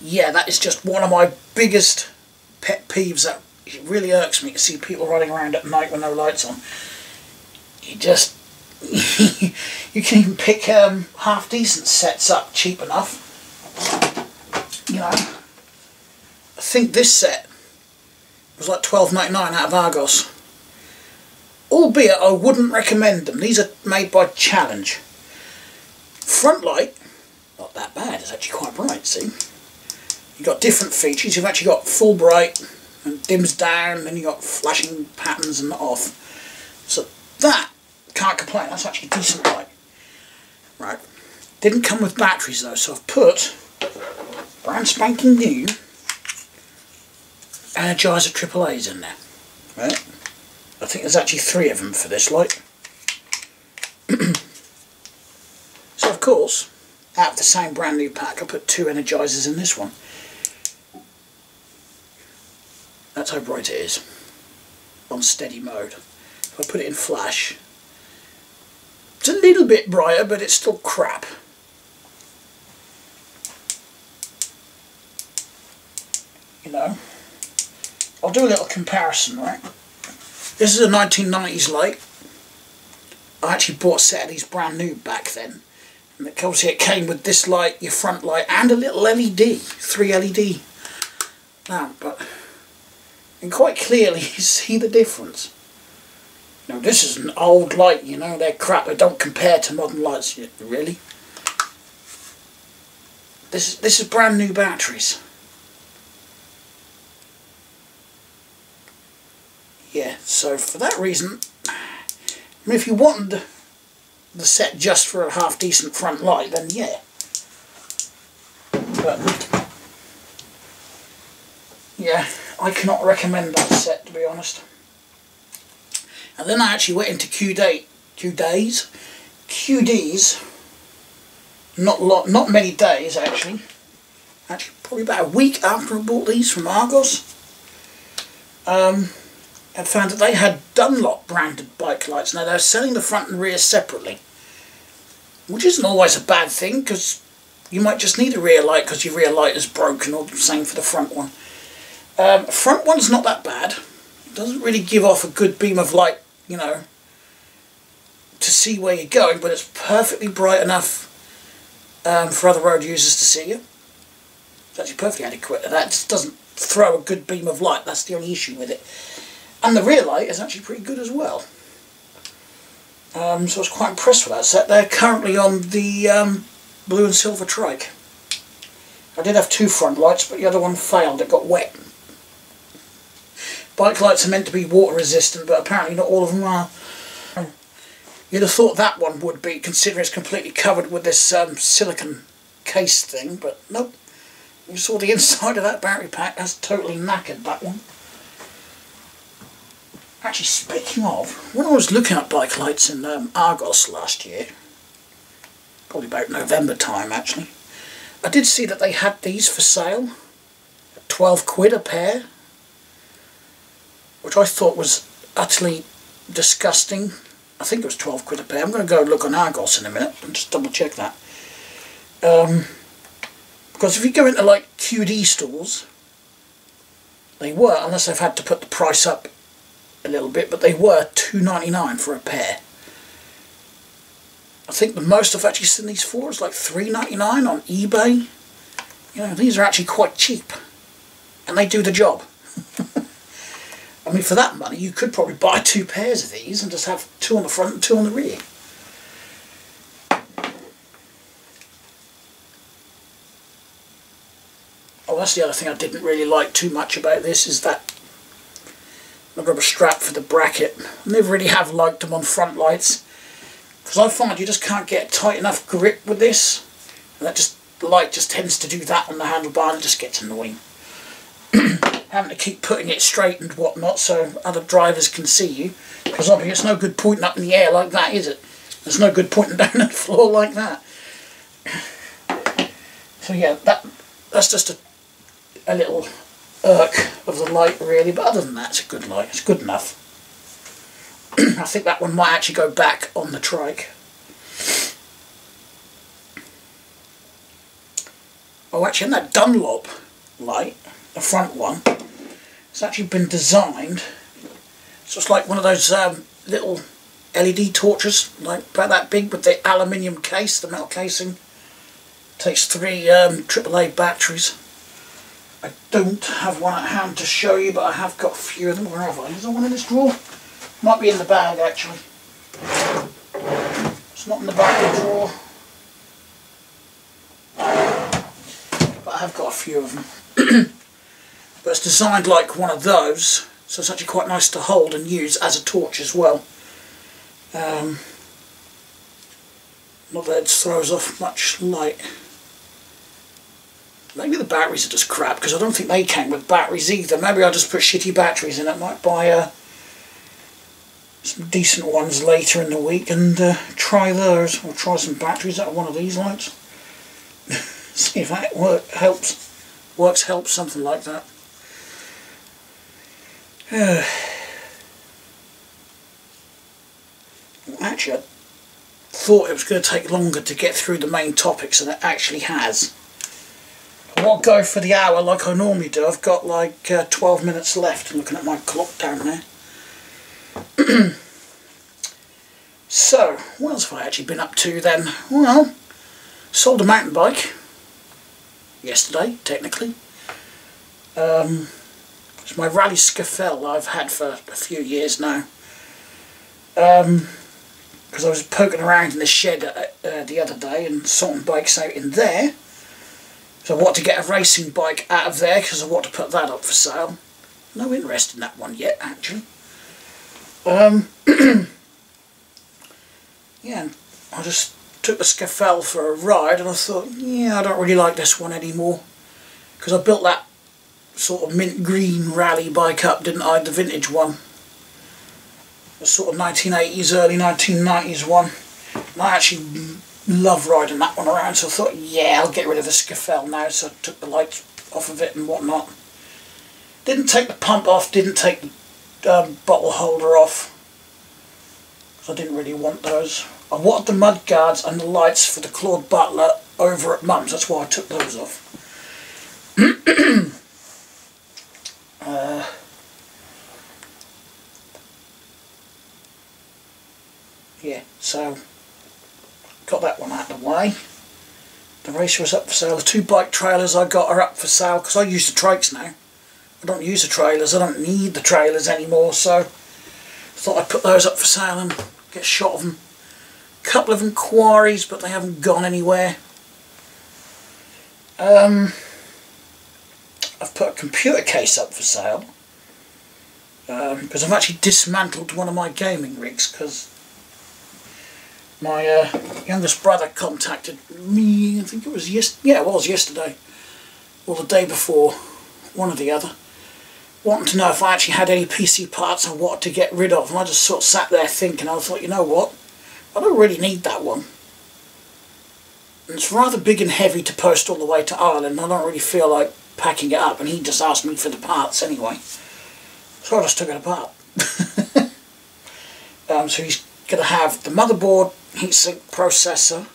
Yeah, that is just one of my biggest pet peeves that it really irks me to see people running around at night with no lights on. You just (laughs) you can even pick um, half decent sets up cheap enough. You know think this set was like twelve ninety nine out of Argos. Albeit I wouldn't recommend them. These are made by Challenge. Front light, not that bad, it's actually quite bright, see? You've got different features, you've actually got full bright and dims down, then you've got flashing patterns and off. So that, can't complain, that's actually decent light. Right, didn't come with batteries though, so I've put brand spanking new Energizer AAA's in there. Right? I think there's actually three of them for this light. (clears throat) so of course, out of the same brand new pack, I put two Energizers in this one. That's how bright it is. On steady mode. If I put it in flash, it's a little bit brighter, but it's still crap. You know. I'll do a little comparison, right? This is a 1990s light. I actually bought a set of these brand new back then. And obviously it came with this light, your front light, and a little LED, 3 LED lamp. But and quite clearly you (laughs) see the difference. Now this is an old light, you know, they're crap, they don't compare to modern lights, really. This, this is brand new batteries. yeah, so for that reason, I mean, if you wanted the set just for a half decent front light, then yeah. But, yeah, I cannot recommend that set to be honest. And then I actually went into Q day Q days QDs not lot not many days actually actually probably about a week after I bought these from Argos um, and found that they had Dunlop branded bike lights now they're selling the front and rear separately which isn't always a bad thing because you might just need a rear light because your rear light is broken or the same for the front one um, front one's not that bad it doesn't really give off a good beam of light you know to see where you're going, but it's perfectly bright enough um, for other road users to see you. It's actually perfectly adequate. That just doesn't throw a good beam of light. That's the only issue with it. And the rear light is actually pretty good as well. Um, so I was quite impressed with that set. They're currently on the um, blue and silver trike. I did have two front lights, but the other one failed. It got wet. Bike lights are meant to be water resistant, but apparently not all of them are. You'd have thought that one would be, considering it's completely covered with this um, silicon case thing, but nope. You saw the inside of that battery pack, that's totally knackered, that one. Actually, speaking of, when I was looking at bike lights in um, Argos last year, probably about November time actually, I did see that they had these for sale, 12 quid a pair, which I thought was utterly disgusting I think it was 12 quid a pair. I'm going to go look on Argos in a minute and just double check that. Um, because if you go into like QD stores, they were, unless they've had to put the price up a little bit, but they were 2.99 for a pair. I think the most I've actually seen these for is like 3.99 on eBay. You know, these are actually quite cheap. And they do the job. (laughs) I mean, for that money, you could probably buy two pairs of these and just have two on the front and two on the rear. Oh, that's the other thing I didn't really like too much about this is that the rubber strap for the bracket. I never really have liked them on front lights because I find you just can't get tight enough grip with this. And that just the light just tends to do that on the handlebar and it just gets annoying. (clears throat) having to keep putting it straight and whatnot so other drivers can see you. Because obviously it's no good pointing up in the air like that, is it? There's no good pointing (laughs) down the floor like that. So yeah, that that's just a, a little irk of the light really, but other than that it's a good light, it's good enough. (clears throat) I think that one might actually go back on the trike. Oh actually, and that Dunlop light, the front one, it's actually been designed so it's like one of those um, little LED torches like about that big with the aluminium case the metal casing takes three um, AAA batteries I don't have one at hand to show you but I have got a few of them where have I? is there one in this drawer? might be in the bag actually it's not in the back of the drawer but I have got a few of them (clears throat) But it's designed like one of those, so it's actually quite nice to hold and use as a torch as well. Um, not that it throws off much light. Maybe the batteries are just crap, because I don't think they came with batteries either. Maybe I'll just put shitty batteries in. I might buy uh, some decent ones later in the week and uh, try those. Or try some batteries out of one of these lights. (laughs) See if that work helps. Works helps, something like that. (sighs) actually, I thought it was going to take longer to get through the main topics than it actually has. I won't go for the hour like I normally do. I've got like uh, 12 minutes left looking at my clock down there. (clears throat) so, what else have I actually been up to then? Well, sold a mountain bike yesterday, technically. Um, it's my Raleigh Scafell I've had for a few years now. Um, because I was poking around in the shed uh, uh, the other day and sorting bikes out in there. So I want to get a racing bike out of there because I want to put that up for sale. No interest in that one yet, actually. Um, (clears throat) yeah, I just took the Scafell for a ride and I thought, yeah, I don't really like this one anymore. Because I built that sort of mint green Raleigh bike up, didn't I? The vintage one. The sort of 1980s, early 1990s one. And I actually love riding that one around, so I thought, yeah, I'll get rid of the Scafell now, so I took the lights off of it and whatnot. Didn't take the pump off, didn't take the um, bottle holder off. I didn't really want those. I wanted the mud guards and the lights for the Claud Butler over at Mum's, that's why I took those off. (clears throat) uh, yeah, so got that one out of the way. The racer is up for sale. The two bike trailers I got are up for sale because I use the trikes now. I don't use the trailers. I don't need the trailers anymore. So I thought I'd put those up for sale and get a shot of them. A couple of them quarries, but they haven't gone anywhere. Um, I've put a computer case up for sale um, because I've actually dismantled one of my gaming rigs because my uh, youngest brother contacted me, I think it was yes, yeah, it was yesterday, or the day before, one or the other, wanting to know if I actually had any PC parts I wanted to get rid of, and I just sort of sat there thinking, I thought, you know what, I don't really need that one. And it's rather big and heavy to post all the way to Ireland, and I don't really feel like packing it up, and he just asked me for the parts anyway. So I just took it apart. (laughs) um, so he's going to have the motherboard, heatsink processor.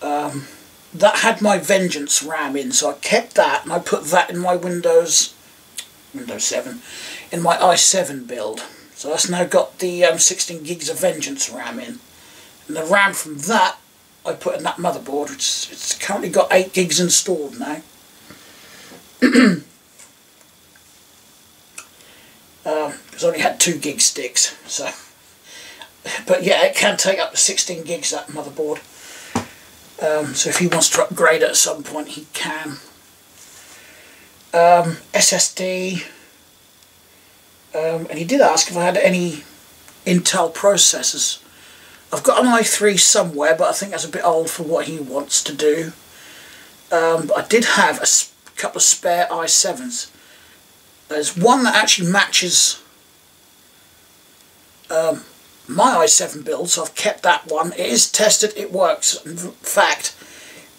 Um, that had my Vengeance RAM in, so I kept that and I put that in my Windows Windows 7 in my i7 build. So that's now got the um, 16 gigs of Vengeance RAM in. And the RAM from that I put in that motherboard, which it's currently got 8 gigs installed now. (clears throat) um, it's only had 2 gig sticks, so (laughs) but yeah, it can take up to 16 gigs that motherboard. Um, so if he wants to upgrade at some point, he can. Um, SSD. Um, and he did ask if I had any Intel processors. I've got an i3 somewhere, but I think that's a bit old for what he wants to do. Um, I did have a couple of spare i7s. There's one that actually matches um, my i7 build, so I've kept that one. It is tested, it works. In fact,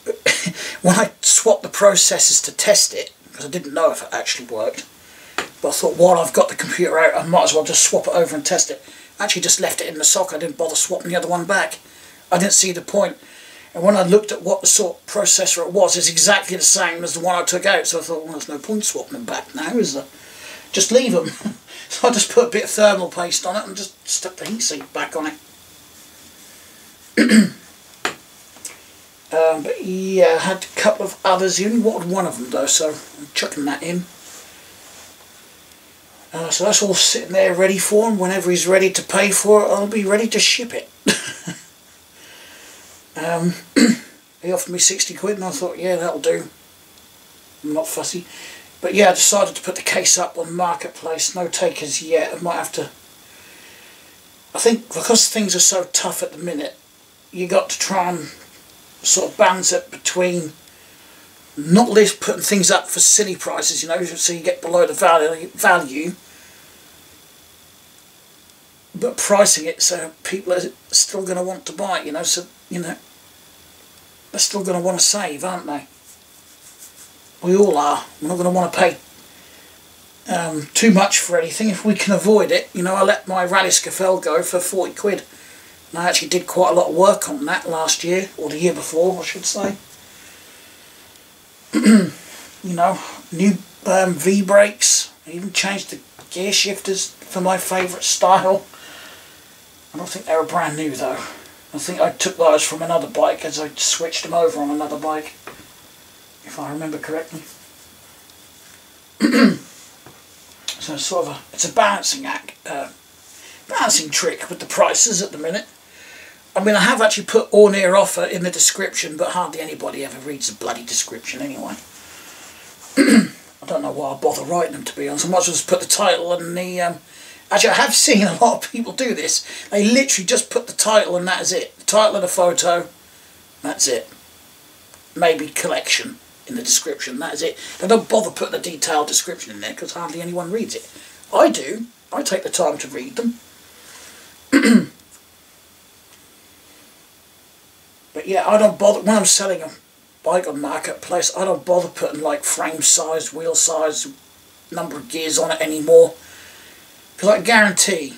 (coughs) when I swapped the processors to test it, because I didn't know if it actually worked, but I thought while I've got the computer out, I might as well just swap it over and test it. I actually just left it in the socket, I didn't bother swapping the other one back. I didn't see the point. And when I looked at what the sort of processor it was, it's exactly the same as the one I took out, so I thought, well, there's no point swapping them back now, is there? Just leave them. (laughs) (laughs) So I just put a bit of thermal paste on it and just stuck the heatsink back on it. (clears throat) um, but yeah, I had a couple of others. He only wanted one of them though, so I'm chucking that in. Uh, so that's all sitting there ready for him. Whenever he's ready to pay for it, I'll be ready to ship it. (laughs) um, (clears throat) he offered me 60 quid and I thought, yeah, that'll do. I'm not fussy. But yeah, I decided to put the case up on Marketplace. No takers yet. I might have to... I think because things are so tough at the minute, you got to try and sort of balance it between not least putting things up for silly prices, you know, so you get below the value, value but pricing it so people are still going to want to buy it, you know, so, you know, they're still going to want to save, aren't they? We all are. We're not going to want to pay um, too much for anything. If we can avoid it, you know, I let my Raleigh Scafell go for 40 quid. And I actually did quite a lot of work on that last year, or the year before, I should say. (clears throat) you know, new um, V-brakes. I even changed the gear shifters for my favourite style. I don't think they were brand new though. I think I took those from another bike as I switched them over on another bike if I remember correctly. (clears throat) so it's sort of a, it's a balancing act, uh, balancing trick with the prices at the minute. I mean, I have actually put or near offer in the description, but hardly anybody ever reads the bloody description anyway. (clears throat) I don't know why I bother writing them, to be honest. I might as well just put the title and the... Um, actually, I have (laughs) seen a lot of people do this. They literally just put the title and that is it. The title and the photo, that's it. Maybe collection in the description. That is it. I don't bother putting a detailed description in there because hardly anyone reads it. I do. I take the time to read them. (clears throat) but yeah, I don't bother when I'm selling a bike on marketplace. I don't bother putting like frame size, wheel size, number of gears on it anymore. Because I guarantee,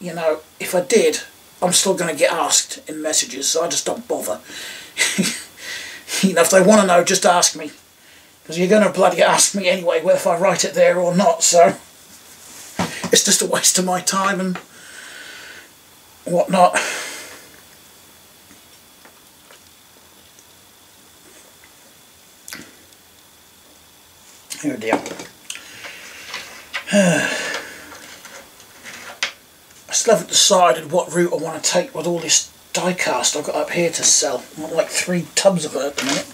you know, if I did, I'm still going to get asked in messages, so I just don't bother. (laughs) you know, if they want to know, just ask me. Because you're going to bloody ask me anyway, whether I write it there or not, so... It's just a waste of my time and whatnot. Oh dear. (sighs) I still haven't decided what route I want to take with all this die-cast I've got up here to sell. I've got like three tubs of it at the minute.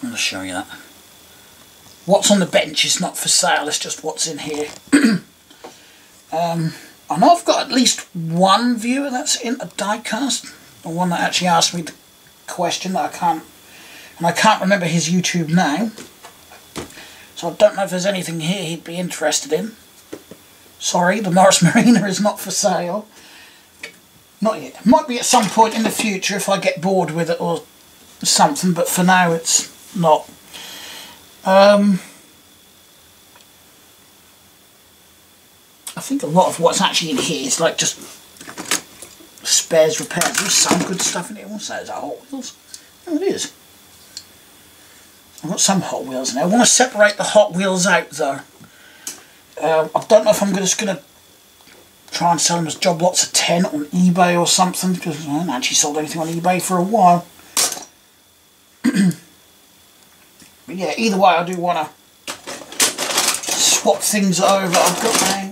To show you that. What's on the bench is not for sale, it's just what's in here. (clears throat) um, I know I've got at least one viewer that's in a die-cast. The one that actually asked me the question that I can't... And I can't remember his YouTube now. So I don't know if there's anything here he'd be interested in. Sorry, the Morris (laughs) Marina is not for sale. Not yet. Might be at some point in the future if I get bored with it or something, but for now it's not. Um, I think a lot of what's actually in here is like just spares, repairs. There's some good stuff in here. What's that? Is that Hot Wheels? Oh, it is. I've got some Hot Wheels now. I want to separate the Hot Wheels out though. Um, I don't know if I'm just going to try and sell them as job lots of 10 on eBay or something because I haven't actually sold anything on eBay for a while. (clears throat) but yeah, either way I do want to swap things over. I've got my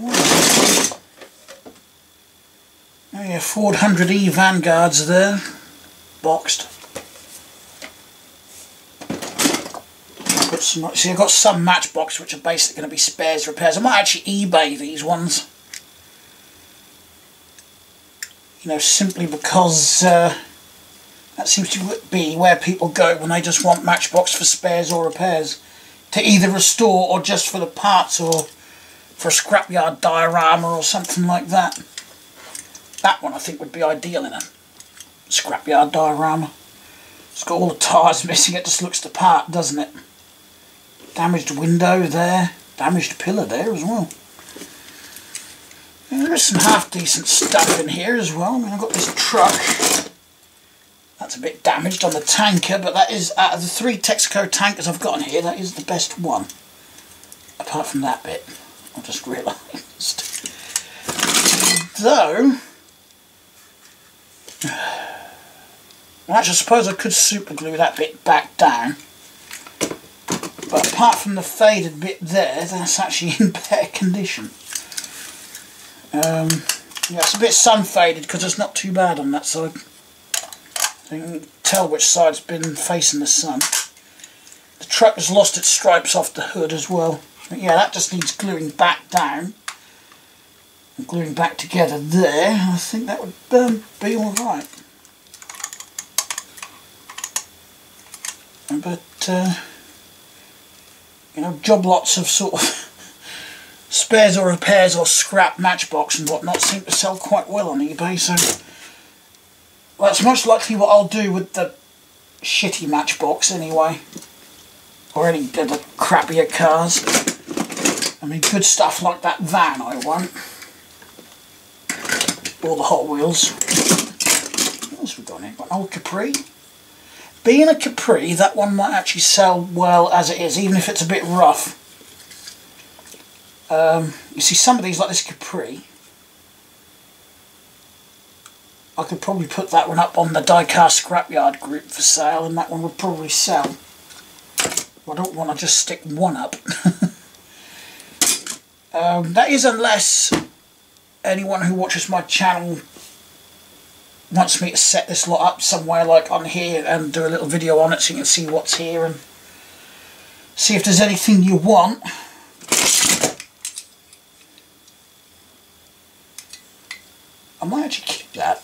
oh yeah, Ford 100E Vanguards there, boxed. some, see I've got some Matchbox which are basically going to be spares repairs. I might actually eBay these ones. You know, simply because uh, that seems to be where people go when they just want Matchbox for spares or repairs. To either restore or just for the parts or for a scrapyard diorama or something like that. That one I think would be ideal in a scrapyard diorama. It's got all the tyres (laughs) missing, it just looks the part, doesn't it? Damaged window there. Damaged pillar there as well. And there's some half decent stuff in here as well. I mean, I've got this truck. That's a bit damaged on the tanker, but that is, out of the three Texaco tankers I've got in here, that is the best one. Apart from that bit, I just realised. Though, actually I suppose I could super glue that bit back down. But apart from the faded bit there, that's actually in (laughs) better condition. Um, yeah, it's a bit sun faded because it's not too bad on that side. You can tell which side's been facing the sun. The truck has lost its stripes off the hood as well. But yeah, that just needs gluing back down. And gluing back together there. I think that would um, be alright. But, uh, you know, job lots of sort of spares or repairs or scrap matchbox and whatnot seem to sell quite well on eBay, so that's most likely what I'll do with the shitty matchbox anyway. Or any of the crappier cars. I mean, good stuff like that van I want. Or the Hot Wheels. What else we got here? Got old Capri. Being a Capri, that one might actually sell well as it is, even if it's a bit rough. Um, you see some of these, like this Capri, I could probably put that one up on the die-cast scrapyard group for sale, and that one would probably sell. I don't want to just stick one up. (laughs) um, that is unless anyone who watches my channel wants me to set this lot up somewhere like on here and do a little video on it so you can see what's here and see if there's anything you want. I might actually keep that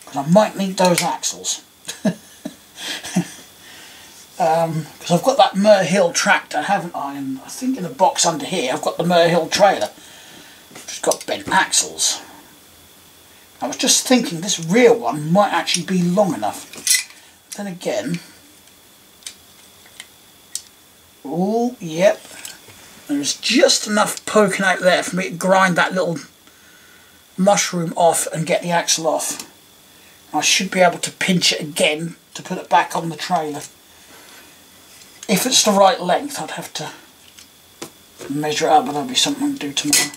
because I might need those axles. because (laughs) um, I've got that Merhill tractor, haven't I? And I think in the box under here I've got the Merhill trailer. It's got bent axles. I was just thinking this rear one might actually be long enough. Then again, oh, yep, there's just enough poking out there for me to grind that little mushroom off and get the axle off. I should be able to pinch it again to put it back on the trailer. If it's the right length, I'd have to measure it up, but that'll be something to do tomorrow.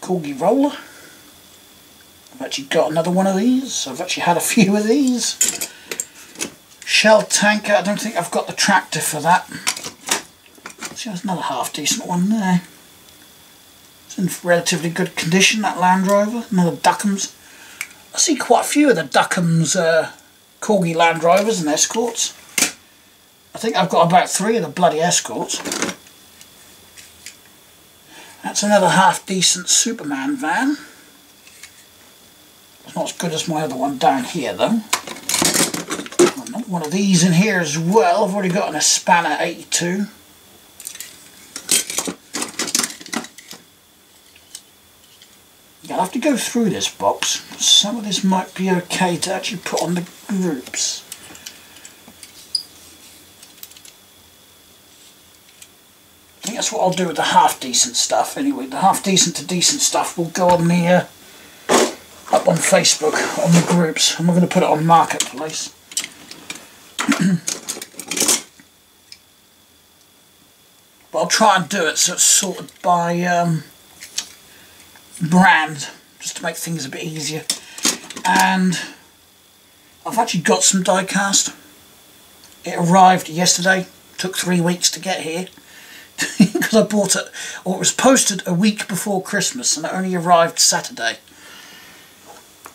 Corgi roller. I've actually got another one of these. I've actually had a (laughs) few of these. Shell tanker. I don't think I've got the tractor for that. See, there's another half decent one there. In relatively good condition, that Land Rover. Another Duckhams. I see quite a few of the Duckhams uh, Corgi Land Rovers and Escorts. I think I've got about three of the bloody Escorts. That's another half decent Superman van. It's not as good as my other one down here though. Another One of these in here as well. I've already got an Hispana 82. I'll have to go through this box. Some of this might be okay to actually put on the groups. I think that's what I'll do with the half decent stuff anyway. The half decent to decent stuff will go on the uh, up on Facebook on the groups. I'm not going to put it on Marketplace. (clears throat) but I'll try and do it so it's sorted by um, brand just to make things a bit easier. And I've actually got some die cast it arrived yesterday. Took three weeks to get here. (laughs) Because I bought it or it was posted a week before Christmas and it only arrived Saturday.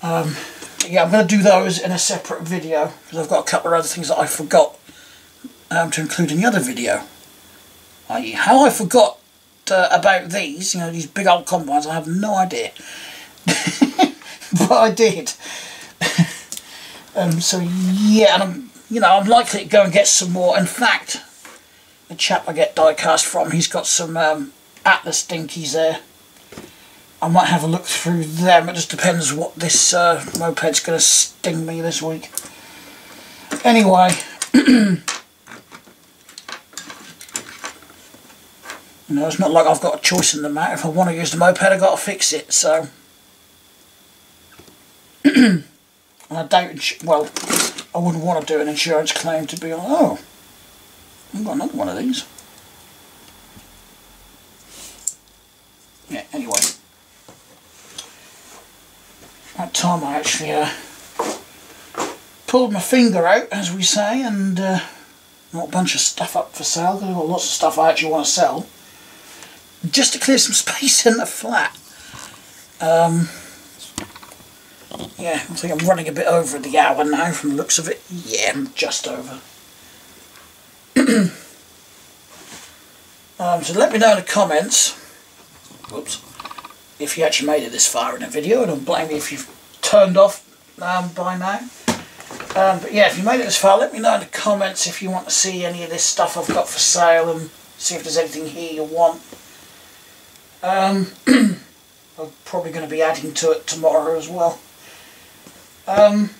Um, yeah I'm going to do those in a separate video because I've got a couple of other things that I forgot um, to include in the other video. I.e. how I forgot uh, about these, you know, these big old combines, I have no idea. (laughs) but I did. (laughs) um, so yeah, and I'm, you know, I'm likely to go and get some more. In fact, the chap I get diecast from, he's got some um, Atlas dinkies there. I might have a look through them. It just depends what this uh, moped's going to sting me this week. Anyway. (clears throat) You know, it's not like I've got a choice in the matter. If I want to use the moped, I've got to fix it, so... (clears throat) I don't... Well, I wouldn't want to do an insurance claim to be like, oh, I've got another one of these. Yeah, anyway. That time I actually uh, pulled my finger out, as we say, and uh, got a bunch of stuff up for sale. I've got lots of stuff I actually want to sell just to clear some space in the flat. Um, yeah, I think I'm running a bit over the hour now from the looks of it. Yeah, I'm just over. (clears throat) um, so let me know in the comments, whoops, if you actually made it this far in a video. I don't blame you if you've turned off um, by now. Um, but yeah, if you made it this far, let me know in the comments if you want to see any of this stuff I've got for sale and see if there's anything here you want. Um, (clears throat) I'm probably going to be adding to it tomorrow as well. Um,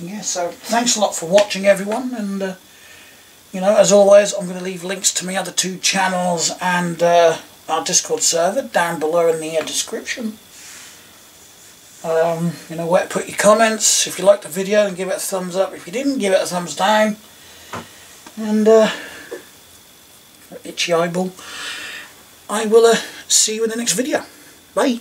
yeah, so thanks a lot for watching everyone and uh, you know as always I'm going to leave links to my other two channels and uh, our Discord server down below in the uh, description. Um, you know where to put your comments. If you liked the video then give it a thumbs up. If you didn't give it a thumbs down. And uh, itchy eyeball. I will uh, see you in the next video. Bye.